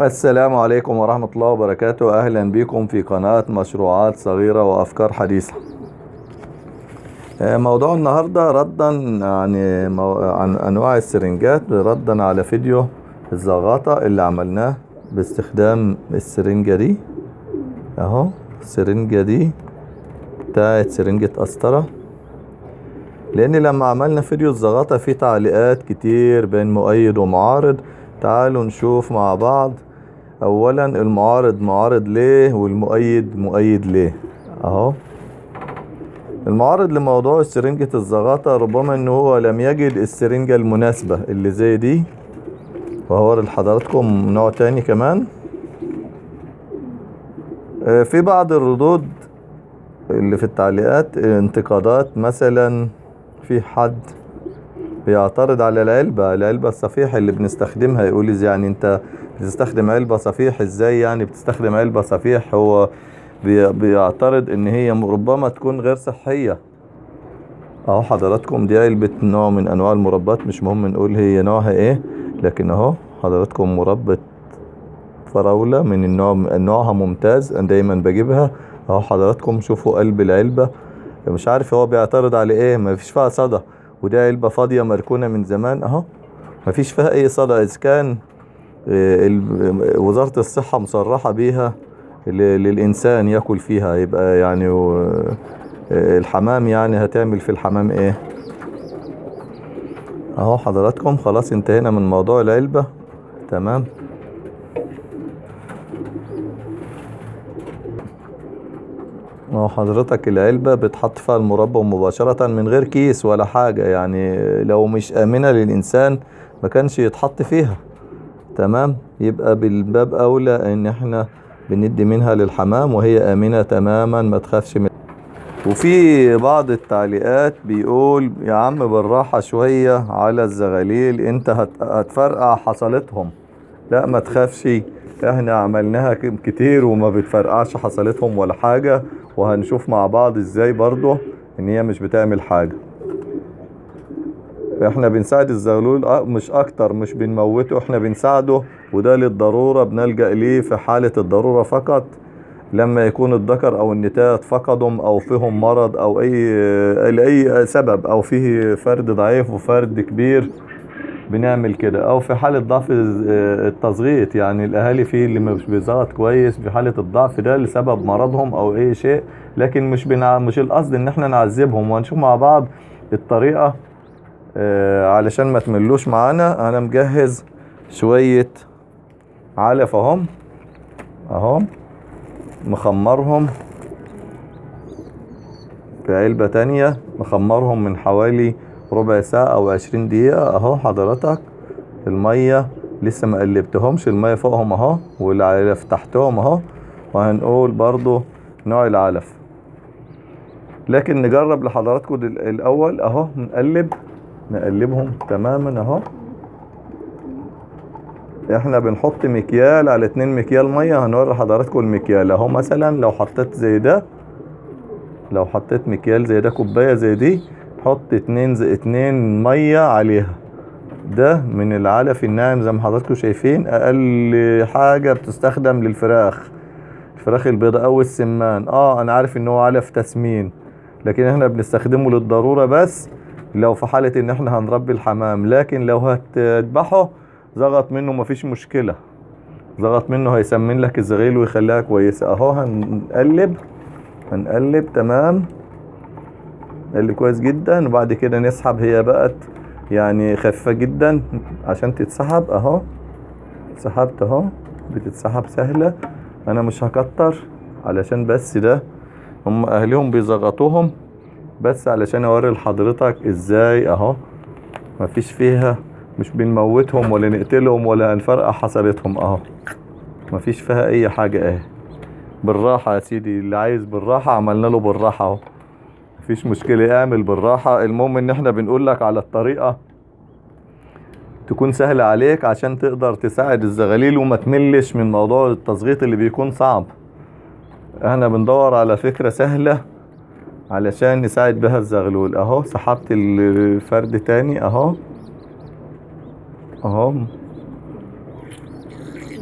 السلام عليكم ورحمة الله وبركاته. أهلا بكم في قناة مشروعات صغيرة وأفكار حديثة. آه، موضوع النهاردة ردا مو- عن أنواع السرنجات ردا على فيديو الزغاطة اللي عملناه باستخدام السرنجة دي. أهو السرنجة دي بتاعت سرنجة قسطرة لأن لما عملنا فيديو الزغاطة في تعليقات كتير بين مؤيد ومعارض تعالوا نشوف مع بعض اولا المعارض معارض ليه والمؤيد مؤيد ليه؟ أهو. المعارض لموضوع سرنجة الزغاطة ربما إن هو لم يجد السرنجة المناسبة اللي زي دي. وهوري لحضراتكم نوع تاني كمان. آه، في بعض الردود اللي في التعليقات انتقادات مثلا في حد بيعترض على العلبة العلبة الصفيح اللي بنستخدمها يقول يعني أنت بتستخدم علبة صفيح إزاي يعني بتستخدم علبة صفيح؟ هو بي- بيعترض إن هي ربما تكون غير صحية. أهو حضراتكم دي علبة نوع من أنواع المربات مش مهم نقول هي نوعها إيه لكن أهو حضراتكم مربى فراولة من النوع نوعها ممتاز أنا دايما بجيبها. أهو حضراتكم شوفوا قلب العلبة. مش عارف هو بيعترض على إيه ما فيش فيها صدى. وده علبة فاضية مركونة من زمان. أهو ما فيش فيها أي صدى إذا كان وزارة الصحة مصرحة بيها للإنسان يأكل فيها يبقى يعني آه، الحمام يعني هتعمل في الحمام إيه؟ أهو حضراتكم خلاص انتهينا من موضوع العلبة. تمام؟ أهو حضرتك العلبة بتحط فيها المربى مباشرة من غير كيس ولا حاجة يعني لو مش آمنة للإنسان ما كانش يتحط فيها. تمام؟ يبقى بالباب أولى إن إحنا بندي منها للحمام وهي آمنة تماما ما تخافش من وفي بعض التعليقات بيقول يا عم بالراحة شوية على الزغاليل أنت هت- هتفرقع حصلتهم. لا ما تخافش إحنا عملناها كتير وما بتفرقعش حصلتهم ولا حاجة وهنشوف مع بعض إزاي برضه إن هي مش بتعمل حاجة. إحنا بنساعد الزغلول آه مش أكتر مش بنموته إحنا بنساعده وده للضرورة بنلجأ ليه في حالة الضرورة فقط؟ لما يكون الذكر أو النتاية فقدهم أو فيهم مرض أو أي لأي سبب أو فيه فرد ضعيف وفرد كبير بنعمل كده. أو في حالة ضعف التظغيط يعني الأهالي فيه اللي مش بيزغط كويس في حالة الضعف ده لسبب مرضهم أو أي شيء لكن مش بنع... مش القصد إن إحنا نعذبهم وهنشوف مع بعض الطريقة آه، علشان ما تملوش معانا أنا مجهز شوية علف أهم أهم مخمرهم في علبة تانية مخمرهم من حوالي ربع ساعة أو عشرين دقيقة. أهو حضرتك المية لسه ما قلبتهمش المية فوقهم أهو والعلف تحتهم أهو وهنقول برضو نوع العلف. لكن نجرب لحضراتكم الأول. أهو نقلب. نقلبهم تماما اهو. إحنا بنحط مكيال على اتنين مكيال مية هنوري حضراتكم المكيال اهو. مثلا لو حطيت زي ده لو حطيت مكيال زي ده كوباية زي دي حط اتنين زي اتنين مية عليها. ده من العلف الناعم زي ما حضراتكم شايفين. أقل حاجة بتستخدم للفراخ. الفراخ البيضاء أو السمان. آه أنا عارف إن هو علف تسمين لكن إحنا بنستخدمه للضرورة بس. لو في حالة إن إحنا هنربي الحمام لكن لو هتذبحه زغط منه مفيش مشكلة. زغط منه هيسمن لك الزغيل ويخليها كويسة. أهو هنقلب هنقلب تمام؟ نقلب كويس جدا وبعد كده نسحب. هي بقت يعني خفيفة جدا عشان تتسحب. أهو سحبت أهو. بتتسحب سهلة. أنا مش هكتر علشان بس ده هم أهلهم بيزغطوهم. بس علشان اوري لحضرتك إزاي اهو. مفيش فيها مش بنموتهم ولا نقتلهم ولا هنفرقع حصلتهم اهو. مفيش فيها اي حاجة اهي. بالراحة يا سيدي اللي عايز بالراحة عملنا له بالراحة اهو. مفيش مشكلة اعمل بالراحة. المهم ان إحنا بنقول لك على الطريقة تكون سهلة عليك عشان تقدر تساعد الزغاليل وما تملش من موضوع التصغيط اللي بيكون صعب. إحنا بندور على فكرة سهلة علشان نساعد بها الزغلول. اهو سحبت الفرد تاني. اهو. اهو.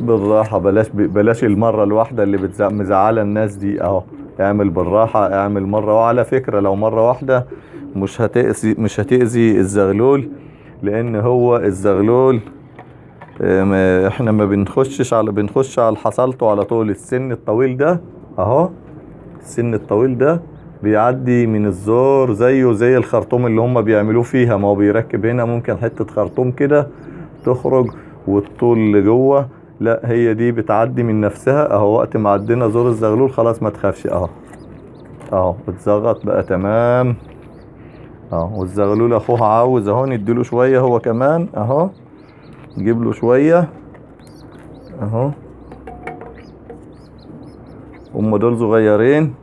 بالراحة. بلاش بلاش المرة الواحدة اللي مزعلة الناس دي. اهو. اعمل بالراحة. اعمل مرة وعلى فكرة لو مرة واحدة مش هتأذي مش هتأذي الزغلول لأن هو الزغلول إحنا ما بنخشش على بنخش على حصلته على طول. السن الطويل ده. اهو. السن الطويل ده بيعدي من الزور زيه زي الخرطوم اللي هم بيعملوه فيها. ما هو بيركب هنا ممكن حتة خرطوم كده تخرج والطول لجوه. لا هي دي بتعدي من نفسها. اهو وقت ما عدينا زور الزغلول خلاص ما تخافش. اهو اهو اتزغط بقى تمام. اهو والزغلول اخوها عاوز اهو نديله شوية هو كمان. اهو نجيب له شوية. اهو. هم دول صغيرين.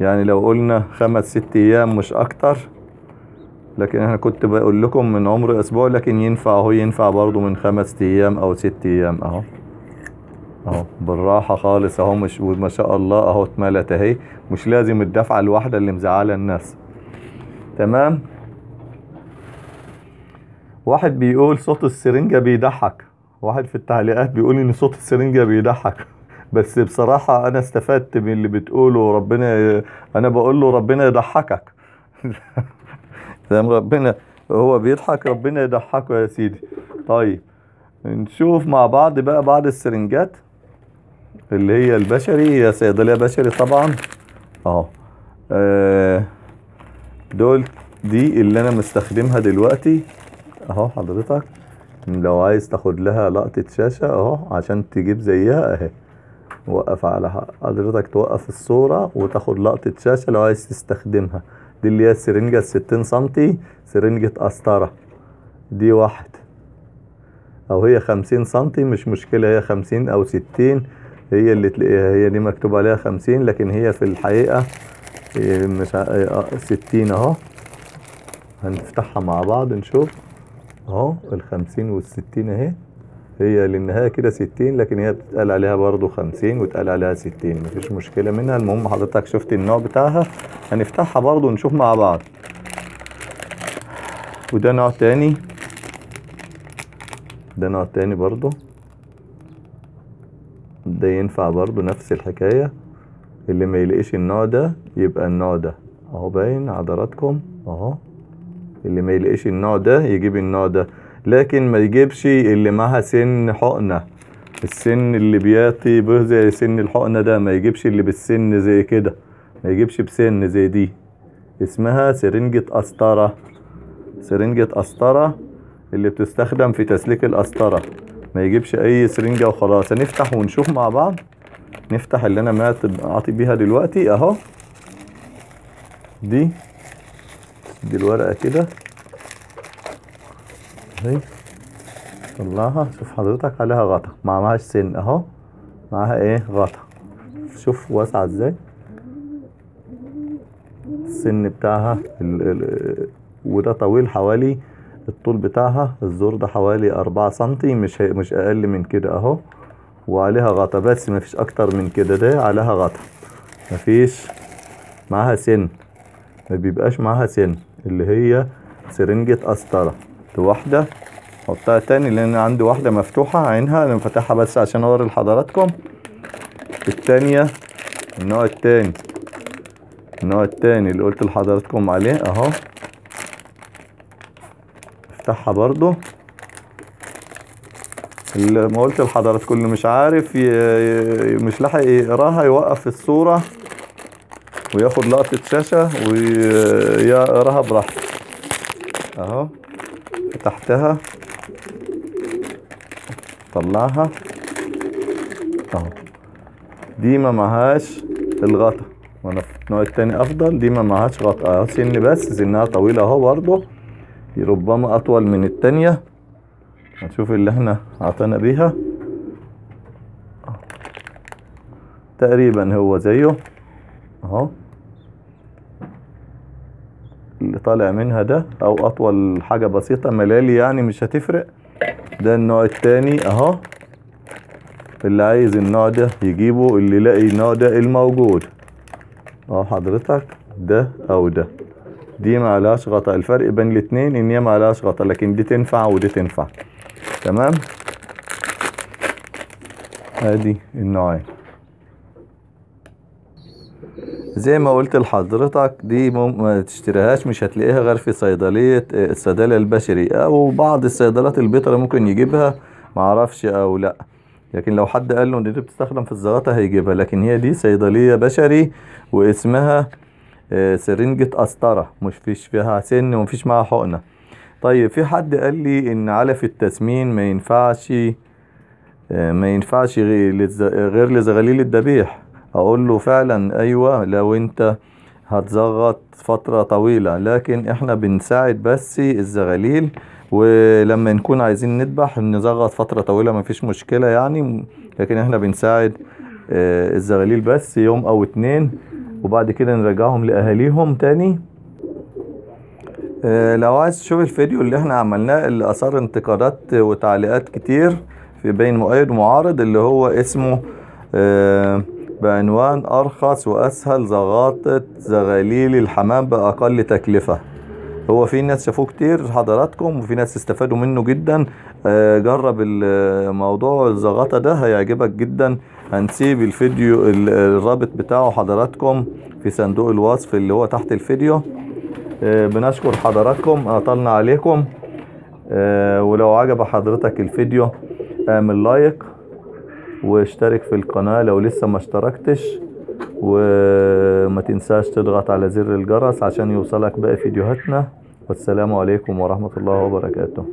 يعني لو قلنا خمس ست أيام مش أكتر. لكن أنا كنت بقول لكم من عمر أسبوع لكن ينفع أهو ينفع برضو من خمس أيام أو ست أيام أهو. أهو بالراحة خالص أهو مش وما شاء الله أهو اتملت أهي. مش لازم الدفعة الواحدة اللي مزعلة الناس. تمام؟ واحد بيقول صوت السرنجة بيضحك. واحد في التعليقات بيقول إن صوت السرنجة بيضحك. بس بصراحة أنا استفدت من اللي بتقوله ربنا أنا بقول له ربنا يضحكك. ربنا هو بيضحك ربنا يضحكه يا سيدي. طيب نشوف مع بعض بقى بعض السرنجات اللي هي البشري. هي صيدلية بشري طبعا. اهو آه، دول دي اللي أنا مستخدمها دلوقتي. أهو حضرتك لو عايز تاخد لها لقطة شاشة أهو عشان تجيب زيها أهي. وقف على حضرتك توقف الصورة وتاخد لقطة شاشة لو عايز تستخدمها. دي اللي هي السرنجة الستين سنتي سرنجة قسطرة دي واحد. أو هي خمسين سنتي مش مشكلة هي خمسين أو ستين. هي اللي تلاقيها هي دي مكتوب عليها خمسين لكن هي في الحقيقة إيه، مش إيه، آه، ستين أهو. هنفتحها مع بعض نشوف. أهو الخمسين والستين أهي. هي للنهاية كده ستين لكن هي بتتقال عليها برضو خمسين وتقال عليها ستين. مفيش مشكلة منها. المهم حضرتك شفت النوع بتاعها. هنفتحها برضو ونشوف مع بعض. وده نوع تاني. ده نوع تاني برضو ده ينفع برضو نفس الحكاية. اللي ما يلاقيش النوع ده يبقى النوع ده. أهو باين حضراتكم أهو. اللي ما يلاقيش النوع ده يجيب النوع ده. لكن ما يجيبش اللي معاها سن حقنة. السن اللي بياتي به زي سن الحقنة ده ما يجيبش اللي بالسن زي كده. ما يجيبش بسن زي دي. اسمها سرنجة قسطرة سرنجة قسطرة اللي بتستخدم في تسليك القسطرة ما يجيبش أي سرنجة وخلاص. هنفتح ونشوف مع بعض. نفتح اللي أنا عاطي بيها دلوقتي أهو. دي. دي الورقة كده. اهي طلعها شوف حضرتك عليها غطا. معهاش سن اهو. معاها إيه؟ غطا. شوف واسعة إزاي. السن بتاعها ال ال وده طويل حوالي الطول بتاعها. الزور ده حوالي أربعة سنتي مش مش أقل من كده أهو. وعليها غطا. بس مفيش أكتر من كده. ده عليها غطا. مفيش معاها سن. ما بيبقاش معاها سن. اللي هي سرنجة قسطرة. دي واحدة. حطها تاني لأن عندي واحدة مفتوحة. عينها أنا فاتحها بس عشان أوري لحضراتكم. التانية النوع التاني. النوع التاني اللي قلت لحضراتكم عليه أهو. افتحها برضو. اللي ما قلت لحضراتكم اللي مش عارف. ي- مش لاحق يقراها يوقف الصورة وياخد لقطة شاشة ويقراها براحته. أهو. فتحتها طلعها. اهو دي ما معهاش الغطا. وأنا في النوع التاني أفضل. دي ما معهاش غطا. أهو سن بس. سنها طويلة أهو برضه. ربما أطول من التانية. هنشوف اللي إحنا عطينا بيها. تقريبا هو زيه. أهو اللي طالع منها ده أو أطول حاجة بسيطة ملالي يعني مش هتفرق. ده النوع التاني أهو. اللي عايز النوع ده يجيبه اللي يلاقي النوع ده الموجود. أهو حضرتك ده أو ده. دي ما عليهاش غطا الفرق بين الاتنين إن هي ما عليهاش غطا لكن دي تنفع ودي تنفع. تمام؟ أدي النوعين. زي ما قلت لحضرتك دي ما تشتريهاش مش هتلاقيها غير في صيدلية آه، الصيدلة البشري أو بعض الصيدلات البيطري ممكن يجيبها معرفش أو لأ. لكن لو حد قال له إن دي بتستخدم في الزغطة هيجيبها لكن هي دي صيدلية بشري واسمها آه، سرنجة قسطرة. مش فيش فيها سن ومفيش معاها حقنة. طيب في حد قال لي إن علف التسمين ما ينفعش آه، ما ينفعش غير لزغاليل الذبيح أقول له فعلا أيوه لو أنت هتزغط فترة طويلة لكن إحنا بنساعد بس الزغاليل ولما نكون عايزين نذبح نزغط فترة طويلة مفيش مشكلة يعني لكن إحنا بنساعد آه، الزغاليل بس يوم أو اتنين وبعد كده نرجعهم لأهاليهم تاني. آه، لو عايز تشوف الفيديو اللي إحنا عملناه اللي اثار انتقادات وتعليقات كتير في بين مؤيد ومعارض اللي هو اسمه آه، بعنوان أرخص وأسهل زغاطة زغاليل الحمام بأقل تكلفة. هو في ناس شافوه كتير حضراتكم وفي ناس استفادوا منه جدا. آه، جرب الموضوع الزغاطة ده هيعجبك جدا. هنسيب الفيديو ال- الرابط بتاعه حضراتكم في صندوق الوصف اللي هو تحت الفيديو. آه، بنشكر حضراتكم أطلنا عليكم. آه، ولو عجب حضرتك الفيديو اعمل لايك. واشترك في القناة لو لسه ما اشتركتش وما تنساش تضغط على زر الجرس عشان يوصلك باقي فيديوهاتنا. والسلام عليكم ورحمة الله وبركاته.